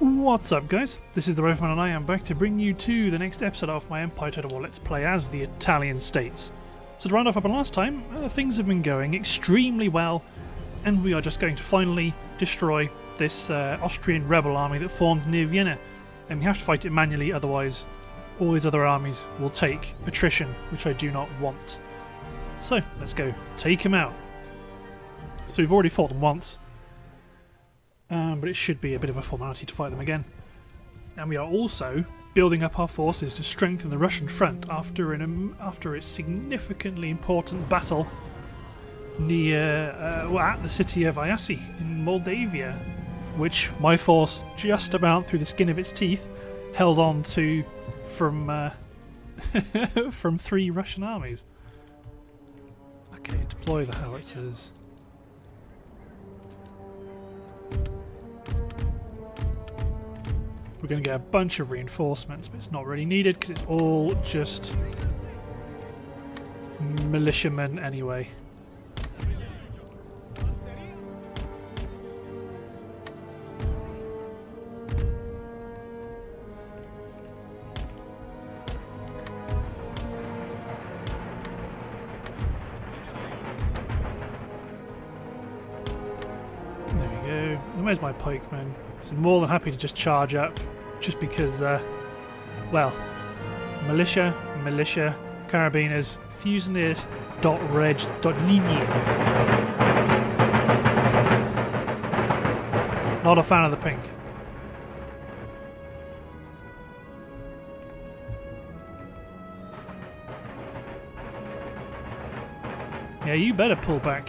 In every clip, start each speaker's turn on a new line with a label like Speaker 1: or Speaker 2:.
Speaker 1: What's up guys? This is the Rifleman and I am back to bring you to the next episode of my Empire Total War Let's Play as the Italian States. So to round off on last time, uh, things have been going extremely well and we are just going to finally destroy this uh, Austrian rebel army that formed near Vienna. And we have to fight it manually otherwise all these other armies will take attrition, which I do not want. So let's go take him out. So we've already fought them once, um, but it should be a bit of a formality to fight them again. And we are also building up our forces to strengthen the Russian front after an um, after its significantly important battle near uh, well, at the city of Iasi in Moldavia, which my force, just about through the skin of its teeth, held on to from uh, from three Russian armies. Okay, deploy the howitzers. We're going to get a bunch of reinforcements, but it's not really needed because it's all just militiamen anyway. There we go. Where's my pikemen? So more than happy to just charge up, just because, uh, well, militia, militia, carabiners, fusiliers, dot reg, dot linie. Not a fan of the pink. Yeah, you better pull back.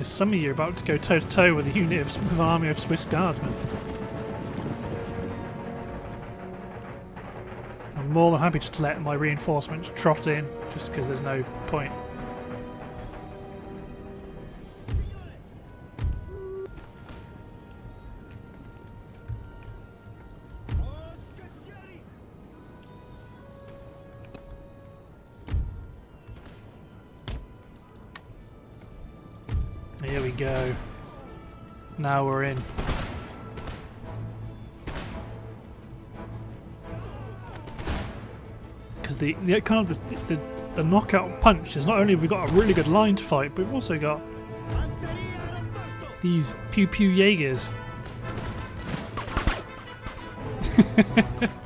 Speaker 1: Because some of you are about to go toe to toe with a unit of with army of Swiss guardsmen. I'm more than happy just to let my reinforcements trot in, just because there's no point. Now we're in. Because the, the kind of the, the, the knockout punch is not only have we got a really good line to fight, but we've also got these pew pew Jaegers.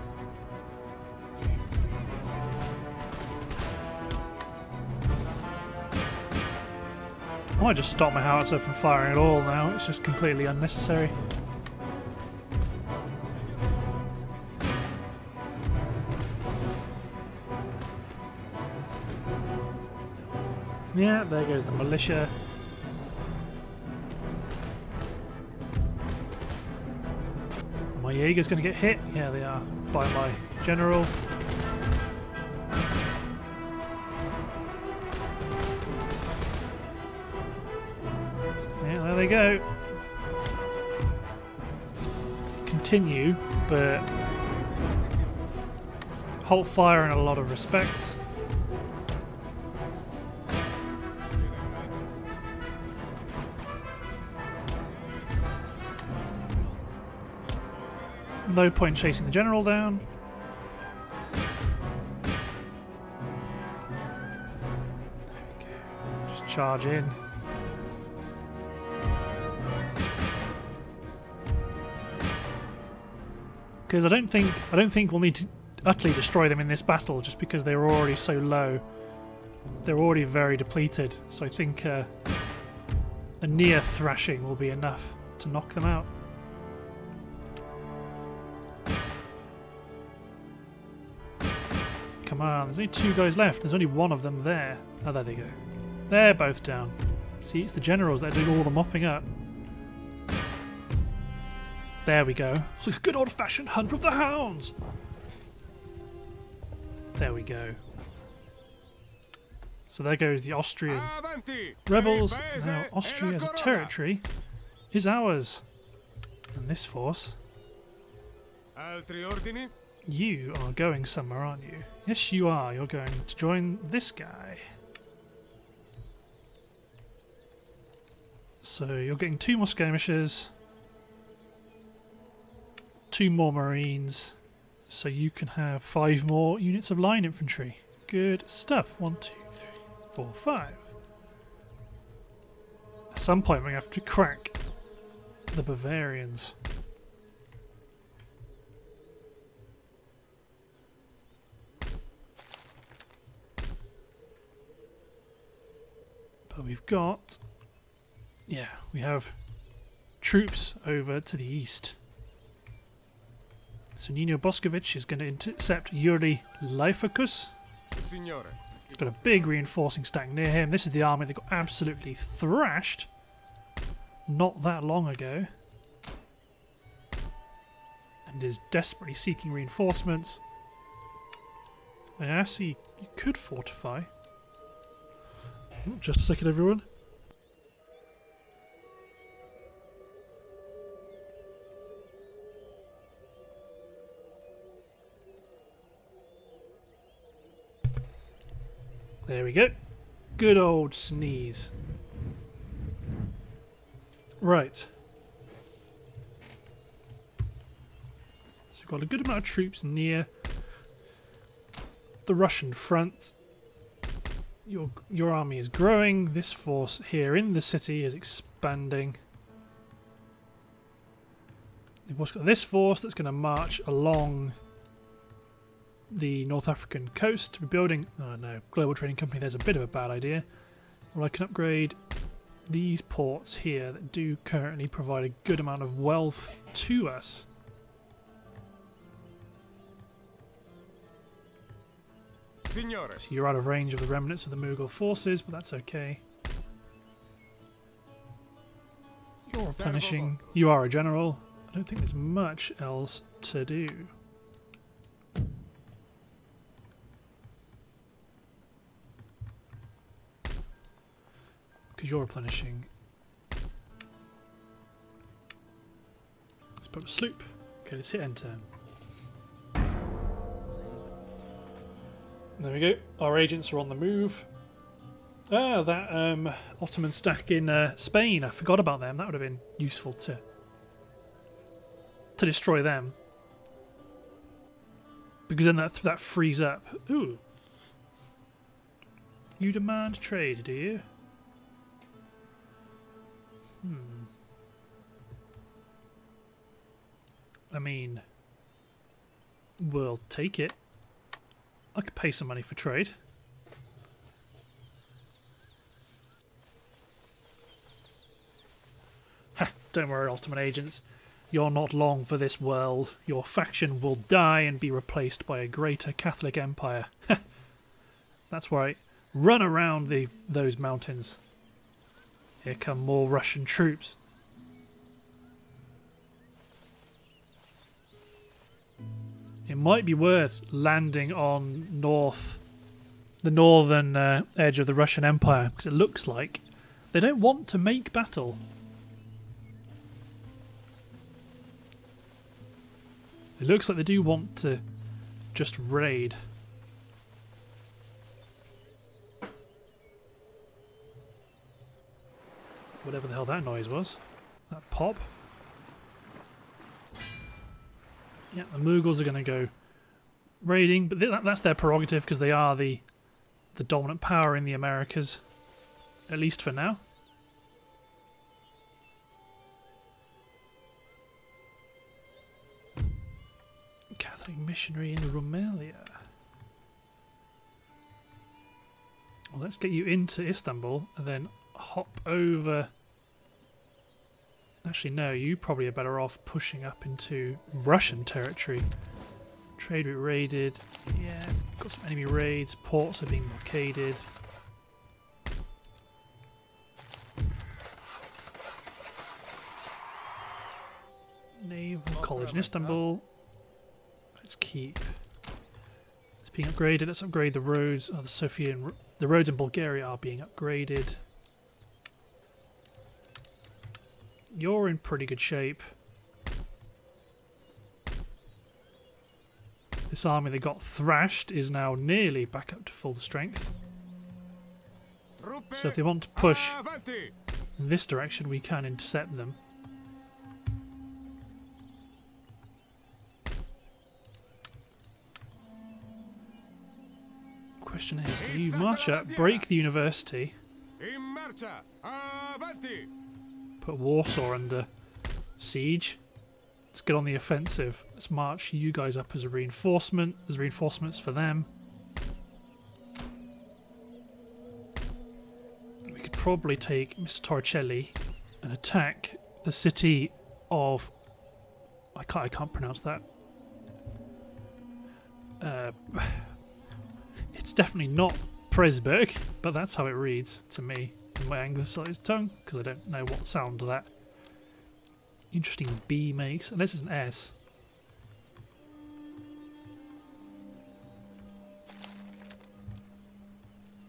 Speaker 1: I might just stop my howitzer from firing at all now, it's just completely unnecessary. Yeah, there goes the militia. My Jaeger's going to get hit. Yeah, they are. By my general. Continue, but halt fire in a lot of respects. No point chasing the general down. Just charge in. Because I don't think I don't think we'll need to utterly destroy them in this battle just because they're already so low. They're already very depleted, so I think uh, a near thrashing will be enough to knock them out. Come on, there's only two guys left. There's only one of them there. Oh, there they go. They're both down. See, it's the generals that are doing all the mopping up. There we go. It's like a good old-fashioned hunt with the hounds. There we go. So there goes the Austrian rebels. Now Austria as a territory is ours. And this force
Speaker 2: Altri ordini?
Speaker 1: You are going somewhere, aren't you? Yes, you are. You're going to join this guy. So you're getting two more skirmishes. Two more marines, so you can have five more units of line infantry. Good stuff. One, two, three, four, five. At some point, we have to crack the Bavarians. But we've got, yeah, we have troops over to the east. So Nino Boscovich is going to intercept Yuri.
Speaker 2: Signore.
Speaker 1: He's got a big reinforcing stack near him. This is the army that got absolutely thrashed not that long ago. And is desperately seeking reinforcements. I see you could fortify. Oh, Just a second, everyone. There we go. Good old sneeze. Right. So we've got a good amount of troops near the Russian front. Your your army is growing. This force here in the city is expanding. You've also got this force that's going to march along the North African coast. We're building. Oh no, Global Trading Company. There's a bit of a bad idea. Well, I can upgrade these ports here that do currently provide a good amount of wealth to us.
Speaker 2: Signore.
Speaker 1: So you're out of range of the remnants of the Mughal forces, but that's okay. You're replenishing. You are a general. I don't think there's much else to do. Because you're replenishing. Let's put a sloop. Okay, let's hit end turn. There we go. Our agents are on the move. Ah, that um, Ottoman stack in uh, Spain. I forgot about them. That would have been useful to to destroy them. Because then that that frees up. Ooh. You demand trade, do you? I mean, we'll take it. I could pay some money for trade. Ha! Don't worry, Ottoman agents. You're not long for this world. Your faction will die and be replaced by a greater Catholic empire. That's right. Run around the those mountains. Here come more Russian troops. It might be worth landing on north, the northern uh, edge of the Russian Empire, because it looks like they don't want to make battle. It looks like they do want to just raid. Whatever the hell that noise was. That pop. Yeah, the Mughals are going to go raiding, but th that's their prerogative because they are the the dominant power in the Americas, at least for now. Catholic missionary in Rumelia. Well, let's get you into Istanbul and then hop over. Actually, no, you probably are better off pushing up into Russian territory. Trade route raided. Yeah, got some enemy raids. Ports are being blockaded. Naval College in Istanbul. Let's keep. It's being upgraded. Let's upgrade the roads. Oh, the Sophian. The roads in Bulgaria are being upgraded. You're in pretty good shape. This army that got thrashed is now nearly back up to full strength. So if they want to push in this direction, we can intercept them. Question is, do you march up, break the university, put Warsaw under siege? Let's get on the offensive. Let's march you guys up as a reinforcement. There's reinforcements for them. We could probably take Mr. Torricelli and attack the city of. I can't. I can't pronounce that. Uh, it's definitely not Presburg, but that's how it reads to me in my anglicised tongue because I don't know what sound that interesting B makes. And this is an S.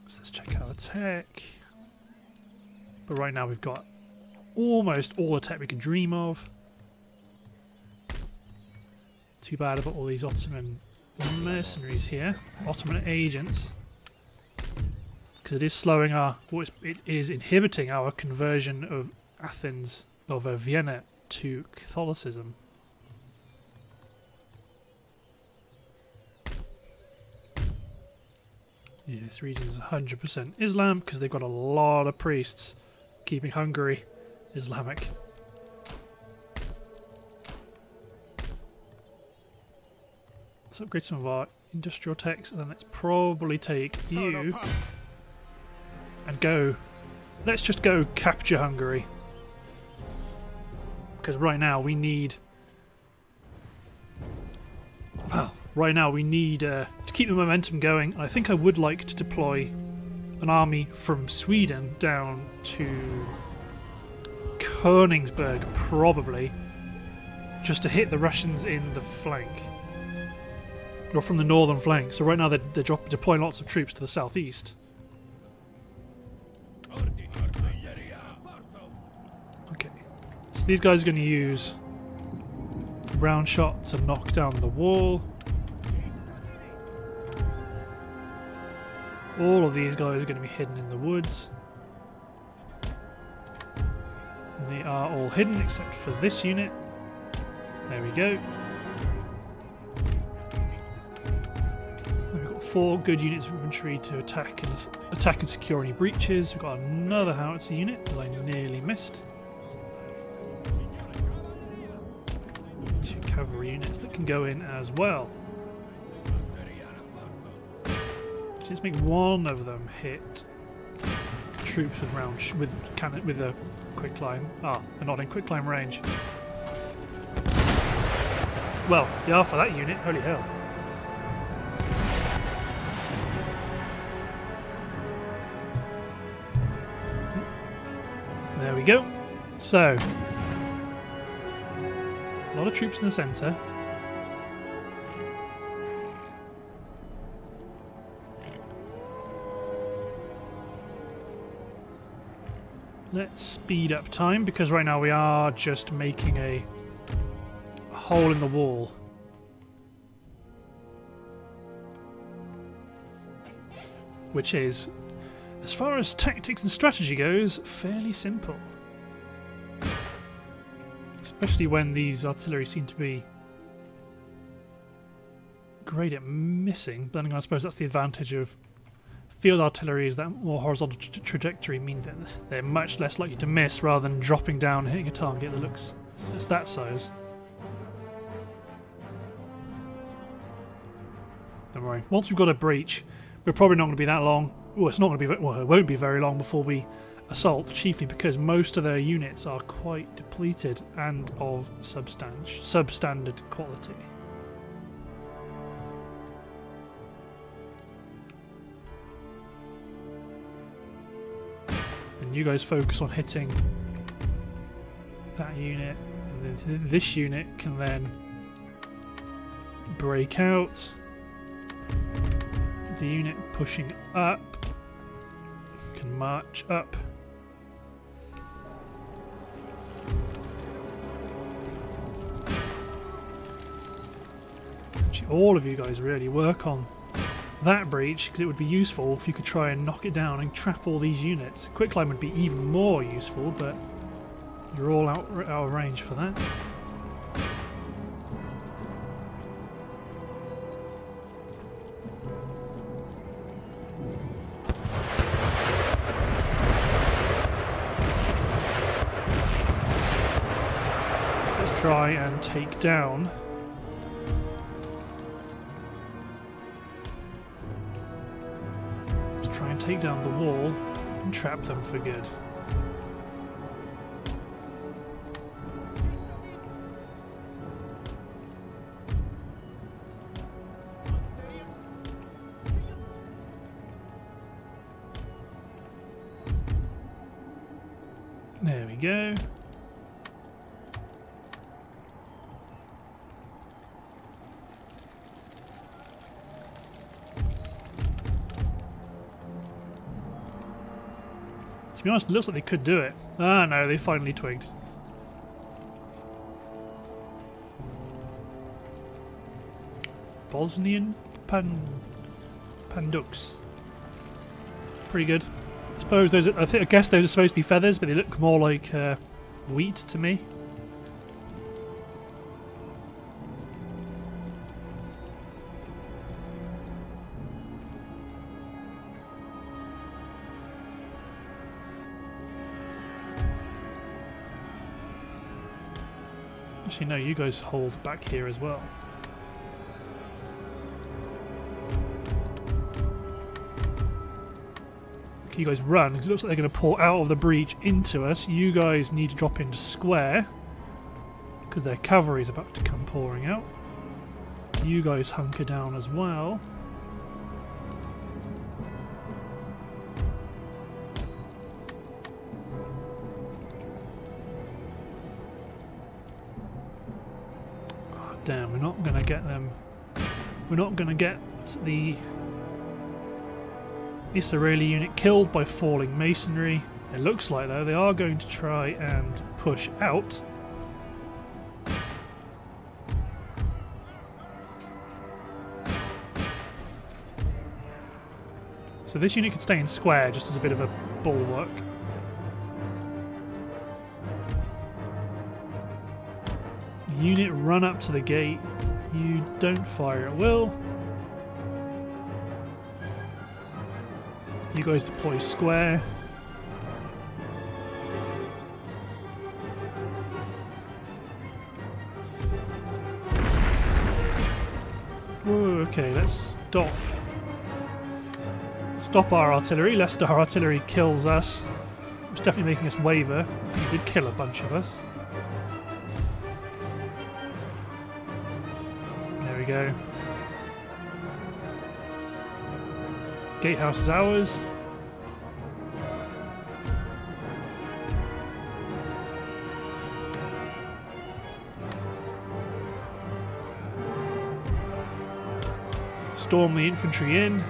Speaker 1: So let's check out the tech. But right now we've got almost all the tech we can dream of. Too bad about all these Ottoman mercenaries here, Ottoman agents, because it is slowing our, well, it's- inhibiting our conversion of Athens, of uh, Vienna to Catholicism. Yeah, this region is 100% Islam because they've got a lot of priests keeping Hungary Islamic. Let's upgrade some of our industrial techs and then let's probably take you and go. Let's just go capture Hungary. Because right now we need. Well, right now we need uh, to keep the momentum going. I think I would like to deploy an army from Sweden down to Königsberg, probably, just to hit the Russians in the flank. Or from the northern flank. So right now they're, they're deploying lots of troops to the southeast. These guys are going to use round shot to knock down the wall. All of these guys are going to be hidden in the woods. And they are all hidden except for this unit. There we go. We've got four good units of infantry to attack and attack and secure any breaches. We've got another howitzer unit that I nearly missed. Cavalry units that can go in as well. So let's make one of them hit troops with round with cannon with a quick climb. Ah, they're not in quick climb range. Well, they are for that unit. Holy hell! There we go. So, a lot of troops in the centre. Let's speed up time because right now we are just making a hole in the wall. Which is, as far as tactics and strategy goes, fairly simple. Especially when these artillery seem to be great at missing. But I suppose that's the advantage of field artillery is that more horizontal tra- trajectory means that they're much less likely to miss rather than dropping down and hitting a target that looks that's that size. Don't worry. Once we've got a breach, we're probably not going to be that long. Well, it's not going to be. Well, it won't be very long before we assault. Chiefly because most of their units are quite depleted and of substandard quality. And you guys focus on hitting that unit, this unit can then break out. The unit pushing up can march up. all of you guys really work on that breach because it would be useful if you could try and knock it down and trap all these units. Quick climb would be even more useful, but you're all out, out of range for that. So let's try and take down take down the wall and trap them for good. There we go. Be honest, it looks like they could do it. Ah, no, they finally twigged. Bosnian Pan Pandux. Pretty good. I suppose those. Are, I, think, I guess those are supposed to be feathers, but they look more like uh, wheat to me. Actually, no, you guys hold back here as well. Okay, you guys run, because it looks like they're going to pour out of the breach into us. You guys need to drop into square, because their cavalry is about to come pouring out. You guys hunker down as well. We're not going to get them. We're not going to get the Israeli unit killed by falling masonry. It looks like, though, they are going to try and push out. So this unit can stay in square just as a bit of a bulwark. Unit run up to the gate. You don't fire at will. You guys deploy square. Okay, let's stop. Stop our artillery, lest our artillery kills us. It's definitely making us waver. It did kill a bunch of us. Go. Gatehouse is ours. Storm the infantry in.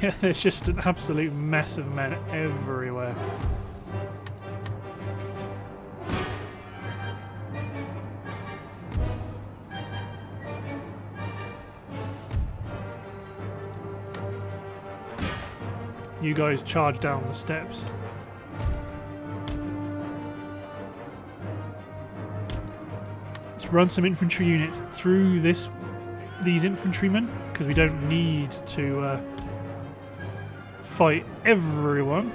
Speaker 1: Yeah, there's just an absolute mess of men everywhere. You guys charge down the steps. Let's run some infantry units through this these infantrymen because we don't need to uh, fight everyone.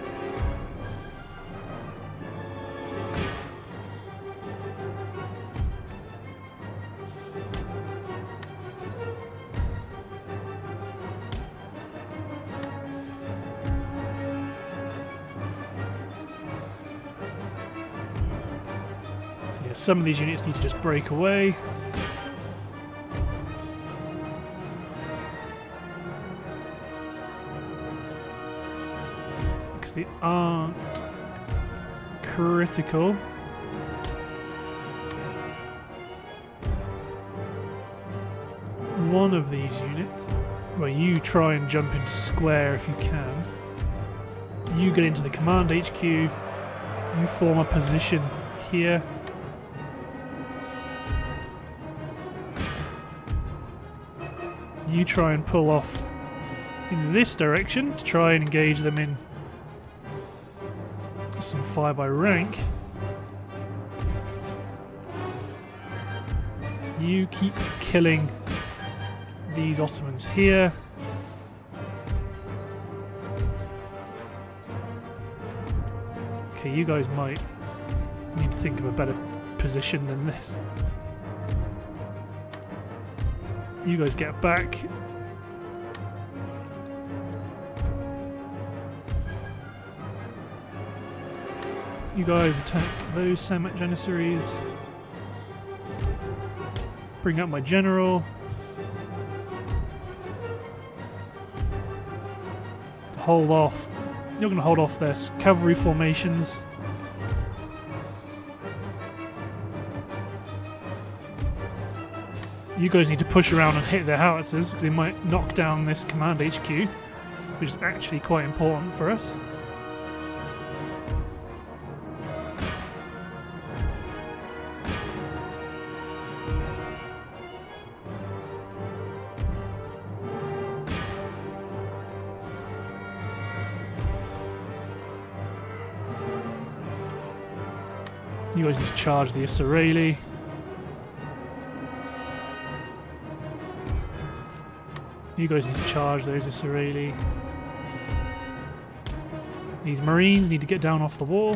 Speaker 1: Some of these units need to just break away. They aren't um, critical. One of these units, well, you try and jump into square if you can. You get into the command HQ. You form a position here. You try and pull off in this direction to try and engage them in by rank. You keep killing these Ottomans here. Okay, you guys might need to think of a better position than this. You guys get back. You guys attack those Samet Janissaries. Bring up my general. Hold off. You're going to hold off their cavalry formations. You guys need to push around and hit their howitzers because they might knock down this command HQ, which is actually quite important for us. Charge the Israeli. You guys need to charge those Israeli. These Marines need to get down off the wall.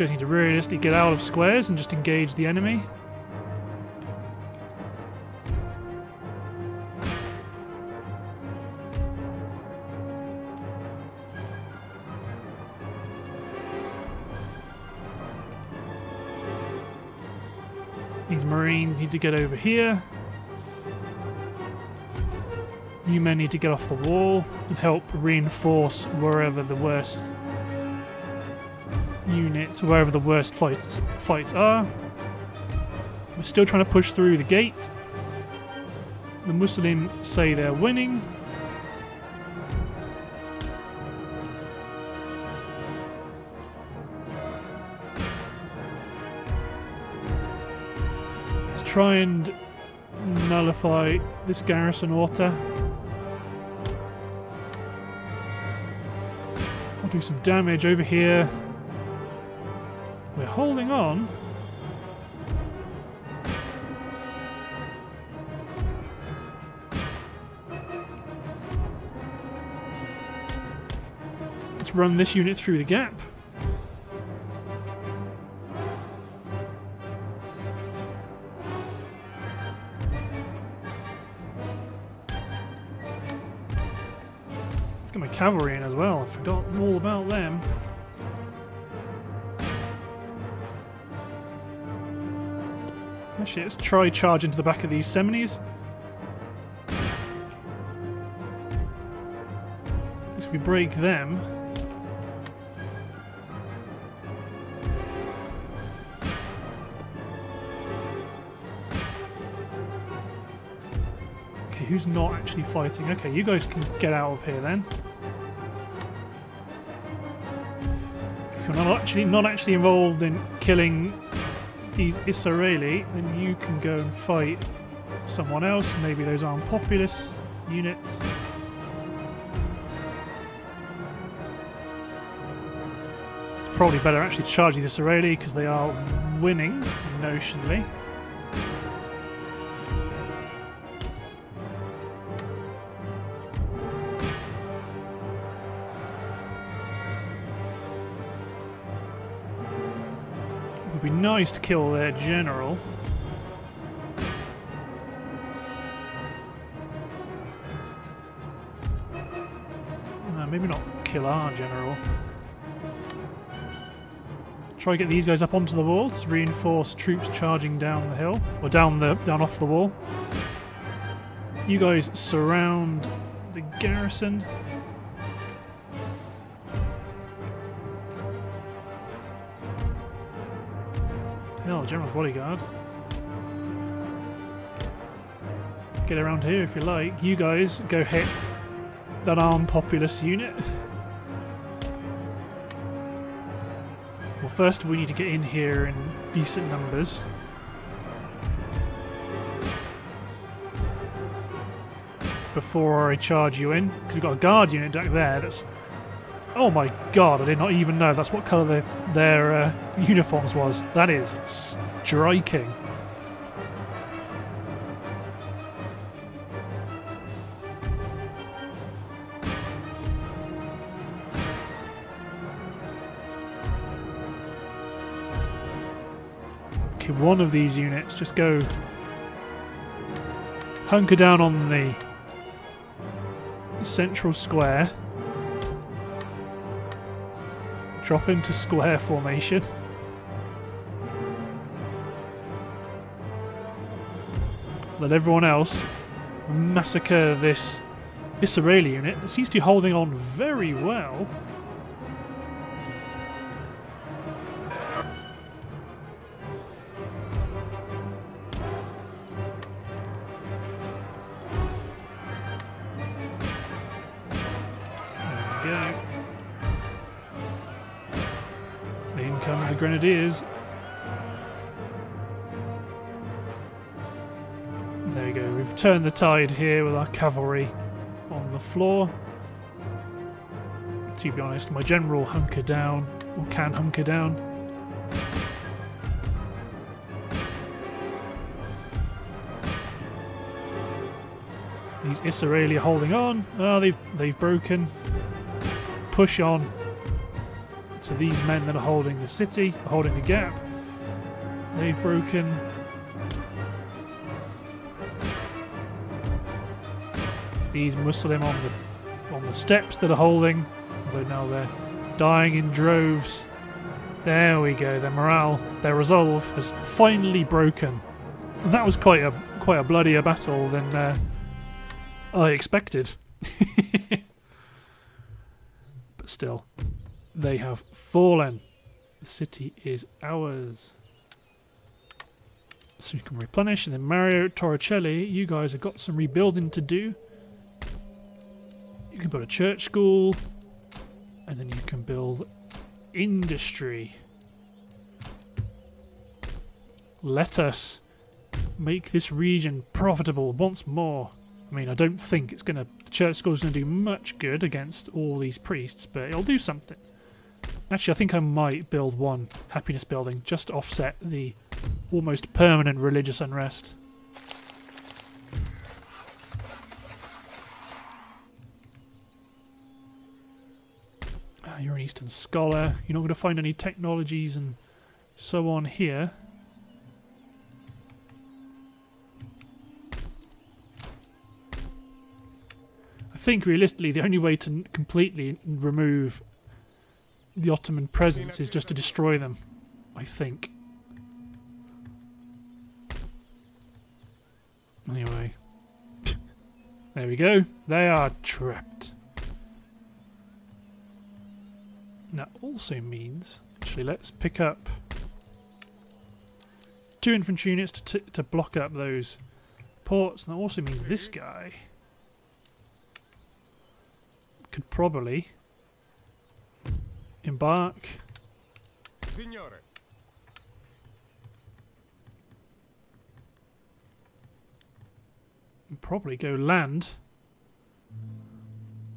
Speaker 1: Guys need to realistically get out of squares and just engage the enemy. These marines need to get over here. You men need to get off the wall and help reinforce wherever the worst units, wherever the worst fights fights are. We're still trying to push through the gate. The Muslim say they're winning. Let's try and nullify this garrison order. I'll do some damage over here. Holding on. Let's run this unit through the gap. Let's get my cavalry in as well. I forgot all about them. Actually, let's try charge into the back of these. Because if we break them... Okay, who's not actually fighting? Okay, you guys can get out of here then. If you're not actually not actually involved in killing these Israeli, then you can go and fight someone else, maybe those armed populist units. It's probably better actually charge these Israeli because they are winning, notionally. It would be nice to kill their general. No, maybe not kill our general. Try to get these guys up onto the wall to reinforce troops charging down the hill or down the down off the wall. You guys surround the garrison. General bodyguard. Get around here if you like. You guys go hit that armed populace unit. Well, first we need to get in here in decent numbers. Before I charge you in, because we've got a guard unit back there that's Oh my god, I did not even know that's what colour their, their uh, uniforms was. That is striking. Okay, one of these units just go hunker down on the central square. Drop into square formation. Let everyone else massacre this Israeli unit that seems to be holding on very well. Go. Come the grenadiers. There we go. We've turned the tide here with our cavalry on the floor. To be honest, my general hunker down, or can hunker down. These Israeli are holding on. Oh, they've they've broken. Push on. These men that are holding the city, holding the gap. They've broken. It's these Muslim on the on the steps that are holding, although now they're dying in droves. There we go. Their morale, their resolve has finally broken, and that was quite a quite a bloodier battle than uh, I expected. but still, they have fallen. The city is ours. So you can replenish, and then Mario Torricelli, you guys have got some rebuilding to do. You can build a church school, and then you can build industry. Let us make this region profitable once more. I mean, I don't think it's going to. The church school's going to do much good against all these priests, but it'll do something. Actually, I think I might build one happiness building just to offset the almost permanent religious unrest. Ah, you're an Eastern scholar. You're not going to find any technologies and so on here. I think realistically the only way to completely remove the Ottoman presence is just to destroy them. I think. Anyway. there we go. They are trapped. That also means, actually, let's pick up two infantry units to, to block up those ports. And that also means this guy could probably embark
Speaker 2: Signore.
Speaker 1: and probably go land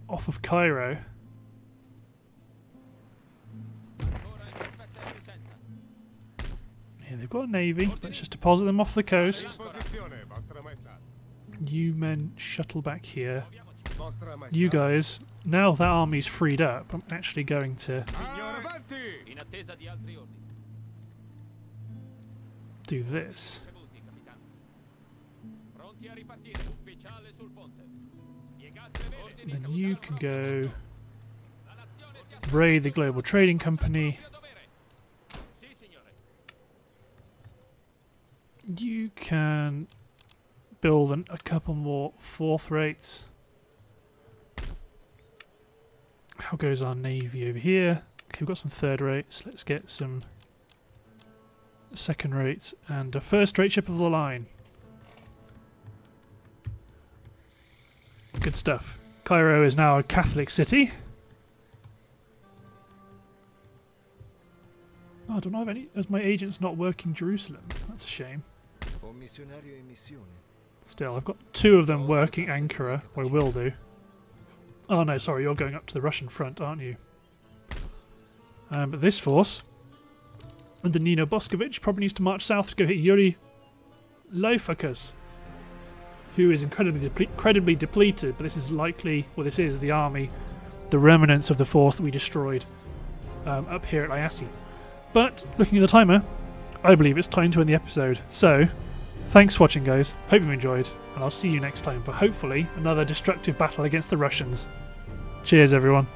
Speaker 1: off of Cairo. Yeah, they've got a navy. Let's just deposit them off the coast. You men shuttle back here.
Speaker 2: Vostra Maestà.
Speaker 1: You guys, now that army's freed up, I'm actually going to
Speaker 2: Avanti!
Speaker 3: In attesa di altri ordini.
Speaker 1: do this.
Speaker 3: Ricevuti, capitano. Pronti a ripartire. Ufficiale sul ponte. Spiegate le vele. Ordini,
Speaker 1: Then you can go
Speaker 3: La
Speaker 1: raid the Global Trading Company.
Speaker 3: a dovere. Sì, signore.
Speaker 1: You can build an, a couple more fourth rates. How goes our navy over here? Okay, we've got some third rates. Let's get some second rates and a first rate ship of the line. Good stuff. Cairo is now a Catholic city. Oh, I don't have any. As my agent's not working Jerusalem. That's a shame.
Speaker 4: Un missionario in missione.
Speaker 1: Still, I've got two of them working Ankara, or will do. Oh no, sorry, you're going up to the Russian front, aren't you? Um, but this force, under Nino Boskovich, probably needs to march south to go hit Yuri Leifakas, who is incredibly, deple- incredibly depleted, but this is likely, well, this is the army, the remnants of the force that we destroyed um, up here at Iasi. But, looking at the timer, I believe it's time to end the episode. So, thanks for watching, guys. Hope you enjoyed, and I'll see you next time for hopefully another destructive battle against the Russians. Cheers, everyone.